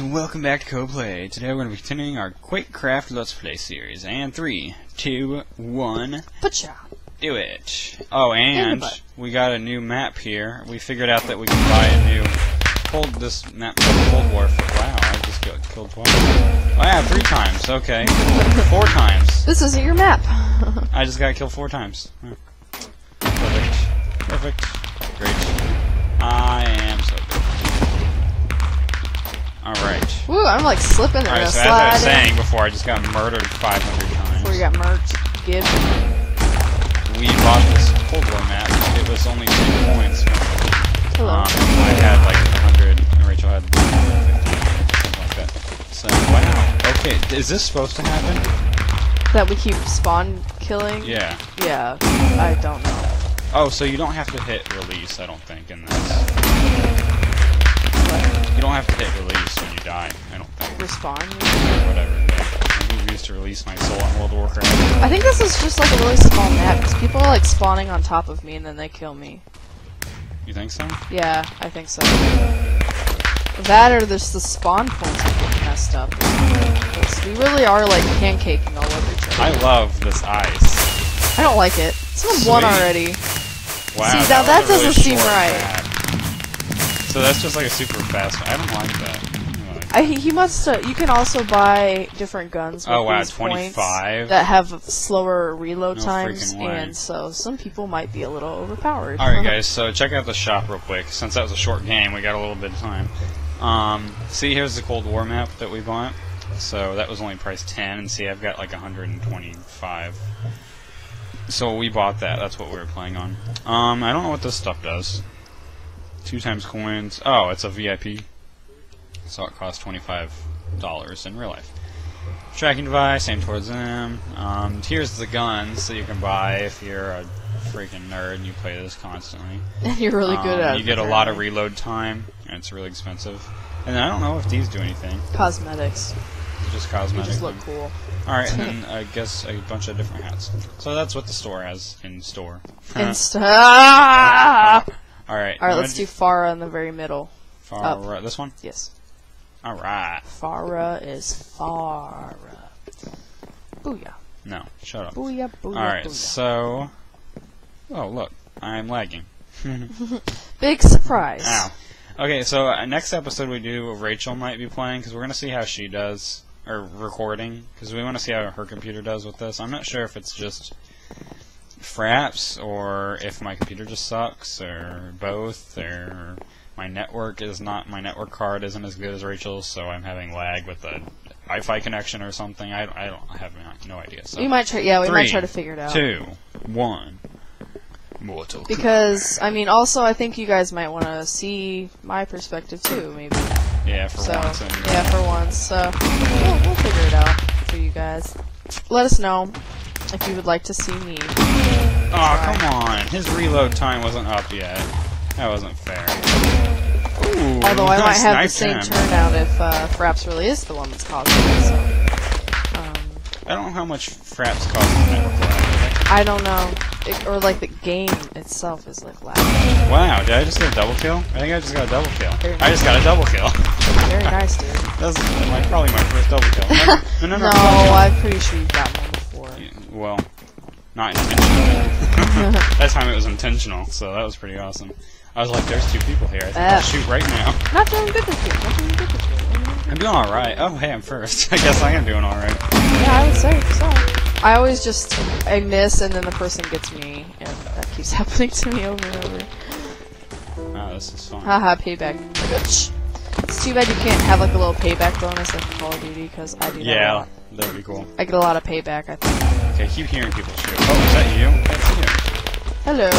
and welcome back to Co-Play. Today we're going to be continuing our Quakecraft Let's Play series. And three, two, one, Pacha. do it! Oh, and we got a new map here. We figured out that we can buy a new... Hold this map for Cold War for... Wow, I just got killed twice. Oh yeah, three times, okay. Four times. This isn't your map. I just got killed four times. Perfect. Perfect. Great. I am so good. Alright. Woo, I'm like slipping there. Alright, so as I was saying before, I just got murdered 500 times. Before you got merged, Gib. we bought this Cold War map. It was only 10 points. Hello. Um, I had like 100, and Rachel had 50, something like that. So, wow. Okay, is this supposed to happen? that we keep spawn killing? Yeah. Yeah, I don't know. Oh, so you don't have to hit release, I don't think, in this. You don't have to hit release when you die, I don't think. Respawn? Or whatever. Yeah. I used to release my soul on World of Warcraft. I think this is just like a really small map, because people are like spawning on top of me and then they kill me. You think so? Yeah, I think so. That or there's the spawn points are getting messed up. we really are like pancaking all over each other. I love this ice. I don't like it. Someone won already. Wow, See, now was that doesn't seem right. map. So that's just like a super fast. I don't like that. I don't like- I, he must. Uh, you can also buy different guns. With Oh wow, points 25. that have slower reload No times, and so some people might be a little overpowered. Alright guys, so check out the shop real quick. Since that was a short game, we got a little bit of time. Um, see here's the Cold War map that we bought. So that was only priced 10, and see I've got like 125. So we bought that, that's what we were playing on. Um, I don't know what this stuff does. Two times coins. Oh, it's a VIP. So it costs $25 in real life. Tracking device, same towards them. Um, here's the guns that you can buy if you're a freaking nerd and you play this constantly. and you're really good Um, at. You get a lot of reload time, and it's really expensive. And I don't know if these do anything. cosmetics. It's just They just look cool. Alright, and then I guess a bunch of different hats. So that's what the store has in store. Insta. Ah! Alright. All right, let's do Farah in the very middle. far up. This one? Yes, Alright. Farah is Farah. Booyah! No, shut up. Booyah! Booyah! Alright, booyah. so. Oh, look. I'm lagging. Big surprise. Ow. Okay, so uh, next episode we do, Rachel might be playing because we're gonna see how she does, or recording, because we want to see how her computer does with this. I'm not sure if it's just fraps or if my computer just sucks or both or my network is not my network card isn't as good as Rachel's, so I'm having lag with the Wi-Fi connection or something. I, I don't I have no, no idea. So We might try. Yeah, we Three, might try to figure it out. two, one. Mortal. Because I mean, also I think you guys might want to see my perspective too, maybe. yeah, for so once. anyway. yeah, uh, for once. So we'll, we'll figure it out for you guys. Let us know if you would like to see me. Oh, come on. His reload time wasn't up yet. That wasn't fair. Ooh, Although I might have the same him. turnout if uh, Fraps really is the one that's causing it. So um, I don't know how much fraps network. I don't know, it, or like the game itself is like loud. Wow, did I just get a double kill? I think I just got a double kill. Very I just got a double kill. Very nice, dude. That's like probably my first double kill. No, no, no. No, I'm pretty sure you've gotten one Well, not intentional. that time it was intentional, so that was pretty awesome. I was like, there's two people here. I think I'll Ah. shoot right now. Not doing good this year. Not doing good this year. I'm doing alright. Oh, hey, I'm first. I guess I am doing alright. Yeah, I would say so. I always just I miss and then the person gets me, and that keeps happening to me over and over. Wow, this is fun. Haha, payback. Bitch. It's too bad you can't have like a little payback bonus like Call of Duty because I do Yeah, that'd be cool. I get a lot of payback. I think. Okay, I keep hearing people shoot. Oh, is that you? That's you. Hello.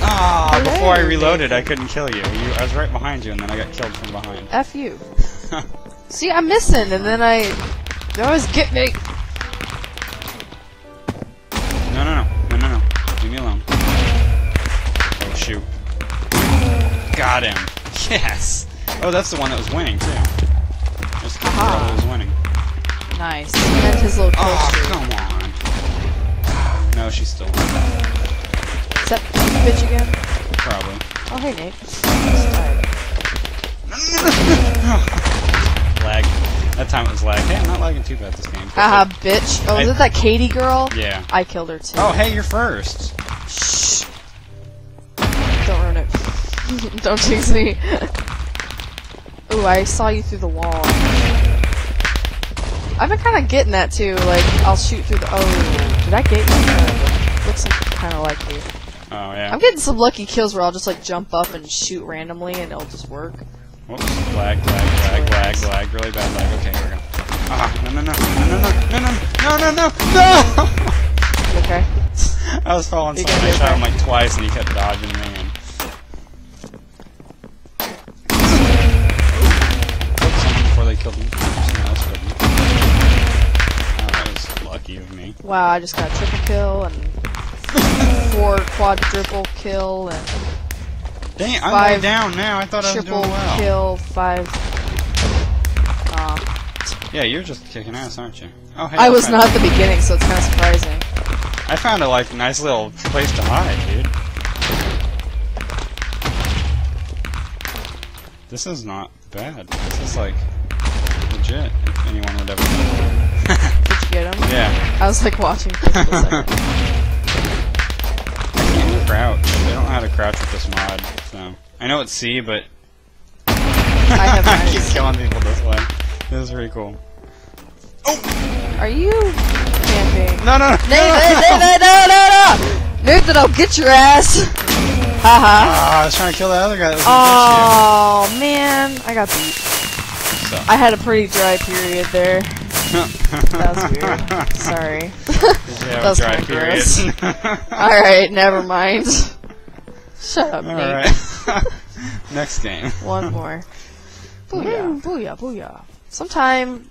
Ah, before I reloaded, I couldn't kill you. you. I was right behind you, and then I got killed from behind. F you. See, I'm missing, and then I. They always get me. No, no, no, no, no, no. Leave me alone. Oh shoot! Got him. Yes. Oh, that's the one that was winning too. Just the Aha. that was winning. Nice. And his little Oh, come on. No, she's still Is that bitch again? probably. Oh, hey, Nate. Lag. That time it was lag. Hey, I'm not lagging too bad this game. Haha, bitch. Oh, is it that Katie girl? Yeah. I killed her too. Oh, hey, you're first. Shh. Don't ruin it. Don't jinx me. Ooh, I saw you through the wall. I've been kind of getting that too. Like, I'll shoot through the. Oh, did I get you? Uh, looks kind of like you. Oh yeah. I'm getting some lucky kills where I'll just like jump up and shoot randomly and it'll just work. Whoops. Lag, lag, lag, lag, lag. Really bad lag. Okay, here we go. Ah, no, no, no, no, no, no, no, no, no, no, no! You okay? I was falling You I shot him like twice, and he kept dodging me. Wow, I just got a triple kill and four quadruple kill and Dang, I'm Five way down now. I thought I was doing well. Triple kill, five. Aw. Yeah, you're just kicking ass, aren't you? Oh, hey, I was not at the beginning, so it's kind of surprising. I found a like nice little place to hide, dude. This is not bad. This is like legit. If anyone would ever. Get him? yeah. I was like watching for a second. Can't crouch. They don't know how to crouch with this mod, so I know it's C, but I have I keep killing people this way. This is pretty cool. Oh! Are you camping? No, no, no, Nathan, Nathan, no, no, no! Nathan, I'll get your ass! Haha. Ah, I was trying to kill that other guy that was Oh, man. I got beat. So. I had a pretty dry period there. That was weird. Sorry. You That was dry kinda period? Alright, never mind. Shut up. Alright. Next game. One more. Booyah, booyah, booyah. Sometime.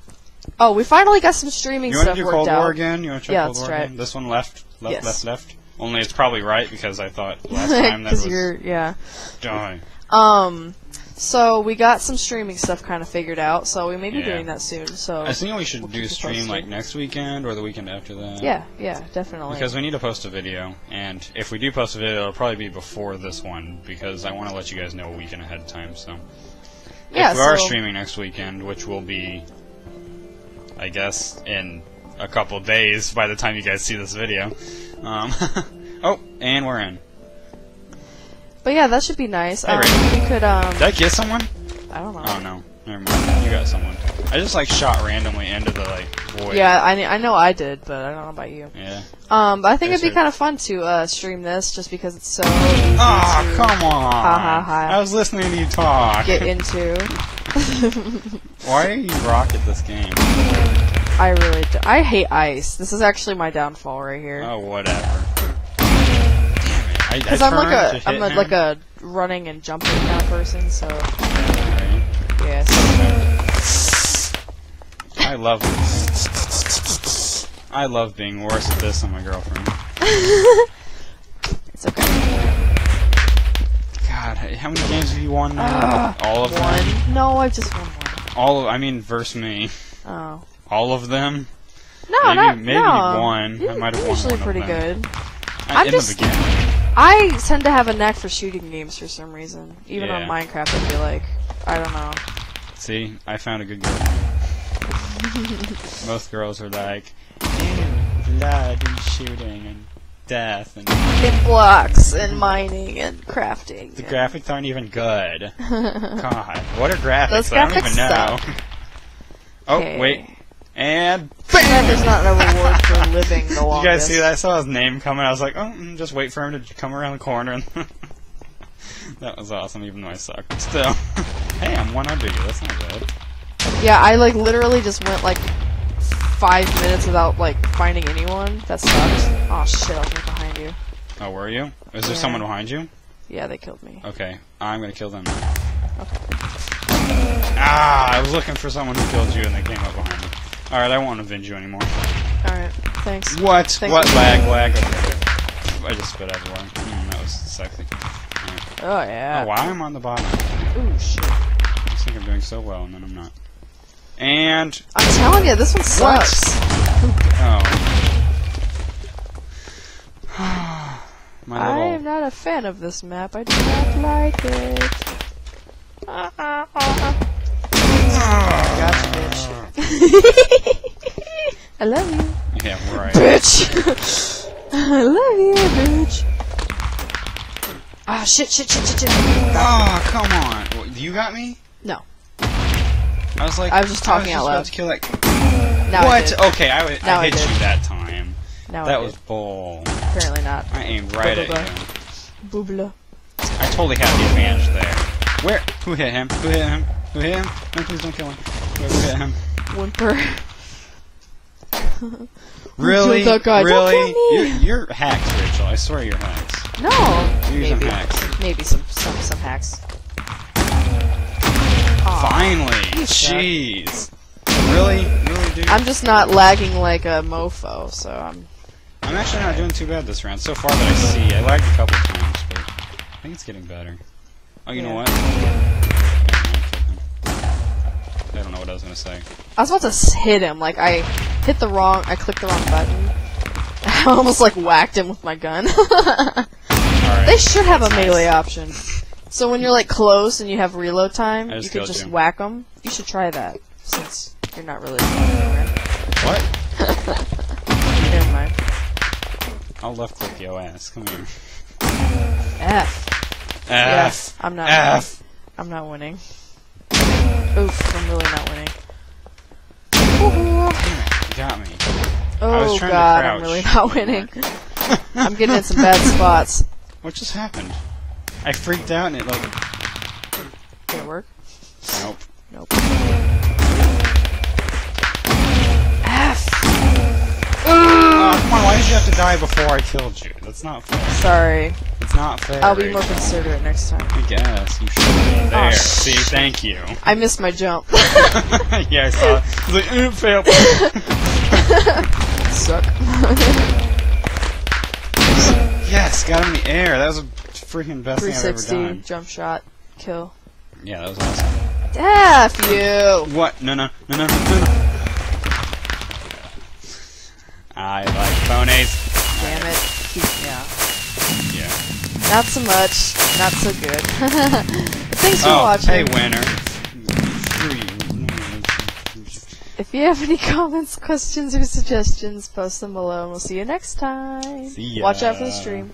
Oh, we finally got some streaming You want to do Cold. War again? You want to try Yeah, Cold War try again? This one left, left, Yes. left, left. Only it's probably right because I thought last time that Because was you're, yeah. die. Um, so we got some streaming stuff kind of figured out, so we may be Yeah. doing that soon. So I think we should We'll do a stream like next weekend or the weekend after that. yeah, yeah, definitely. Because we need to post a video, and if we do post a video, it'll probably be before this one because I want to let you guys know a weekend ahead of time. So yeah, if we are streaming next weekend, which will be, I guess, in a couple days by the time you guys see this video. Um, oh, and we're in. But yeah, that should be nice. Um, we could um, Did I kill someone? I don't know. Oh no, never mind. You got someone. I just like shot randomly into the like void. Yeah, I, I know I did, but I don't know about you. Yeah. Um, but I think Yes, it'd be kind of fun to uh, stream this just because it's so easy Oh, come on! ha, ha. I was listening to you talk. get into. Why are you rock at this game? I really do. I hate ice. This is actually my downfall right here. Oh, whatever. I, Because I I'm like a I'm a, like a running and jumping kind of person, so Right. yes. I love. I love being worse at this than my girlfriend. It's okay. God, how many games have you won now? All of them. No, I've just won one. All of. I mean, verse me. Oh. All of them. No, Maybe- not maybe no. one. I You're might have won usually one pretty good. I- I'm just-. I tend to have a knack for shooting games for some reason. Even on Minecraft, I feel like I don't know. See, I found a good girlfriend. Most girls are like, "Ew, blood and shooting and death and In blocks and mining and crafting. the and- graphics aren't even good. God, what are graphics? Those I don't graphics even know. suck. oh Okay. wait, and That is not a reward for living the longest. you guys see that? I saw his name coming. I was like, oh, mm, just wait for him to come around the corner. That was awesome, even though I suck. Still, hey, I'm one under you. That's not bad. Yeah, I like literally just went like five minutes without like finding anyone. That sucked. Oh shit, I was behind you. Oh, were you? Is there Yeah. someone behind you? Yeah, they killed me. Okay, I'm gonna kill them. Ah, I was looking for someone who killed you and they came up behind me. Alright, I won't avenge you anymore. Alright, thanks. What? Thank what you. lag? Lag? Okay. I just spit everywhere. Mm, that was sexy. Alright. Oh yeah. Oh, why am I on the bottom? Ooh shit. I just think I'm doing so well and then I'm not. And I'm telling you, this one sucks. oh. My I am not a fan of this map. I do not like it. Ah, ah, ah, I love you. Yeah, right. Bitch! I love you, bitch! Ah, shit, shit, shit, shit, shit. Oh, come on. What, you got me? No. I was like, I was just talking I was out just loud. About to kill that. Now I what? did. Okay, I, w- Now I I hit did. you that time. Now that I was did. bull. Apparently not. I aimed right at Blah, you. Boobla. I totally had the advantage there. Where? Who hit him? Who hit him? Who hit him? No, please don't kill him. Whoever hit him. Whimper. Really? that guy. Really? You're, you're hacks, Rachel. I swear you're hacks. No! You're Maybe. hacks. Maybe some, some, some hacks. Aw. Finally! Jeez. Really? Really, dude? I'm just not lagging like a mofo, so I'm. I'm actually not doing too bad this round. So far that I see, I lagged a couple times, but I think it's getting better. Oh, you know what? I don't know what I was gonna say. I was about to hit him, like I hit the wrong, I clicked the wrong button. I almost like whacked him with my gun. Alright. they should have a That's nice. melee option. So when you're like close and you have reload time, you just could just you. whack them. You should try that, since you're not really. What? Never mind. I'll left click your ass. Come here. F. F. Yes, I'm not. F. I'm not winning. Oof, I'm really not winning. Ooh. You got me. Oh god, I'm really not winning. I'm getting in some bad spots. What just happened? I freaked out and it like. Did it work? Nope. Nope. F. come on, why did you have to die before I killed you? That's not fair. Sorry. It's not fair. I'll be more considerate next time. I guess. You should be. There. Oh, See, thank you. I missed my jump. yeah, I saw it. It's like, eh, fail. Suck. yes, got him in the air. That was a freaking best thing I've ever 360 done. jump shot kill. Yeah, that was awesome. F you. What? No, no, no, no, no, no. no. I like ponies. Damn it. Keep- Yeah. Yeah. Not so much. Not so good. Thanks for Oh, watching. hey, winner. If you have any comments, questions, or suggestions, post them below, and we'll see you next time. See ya. Watch out for the stream.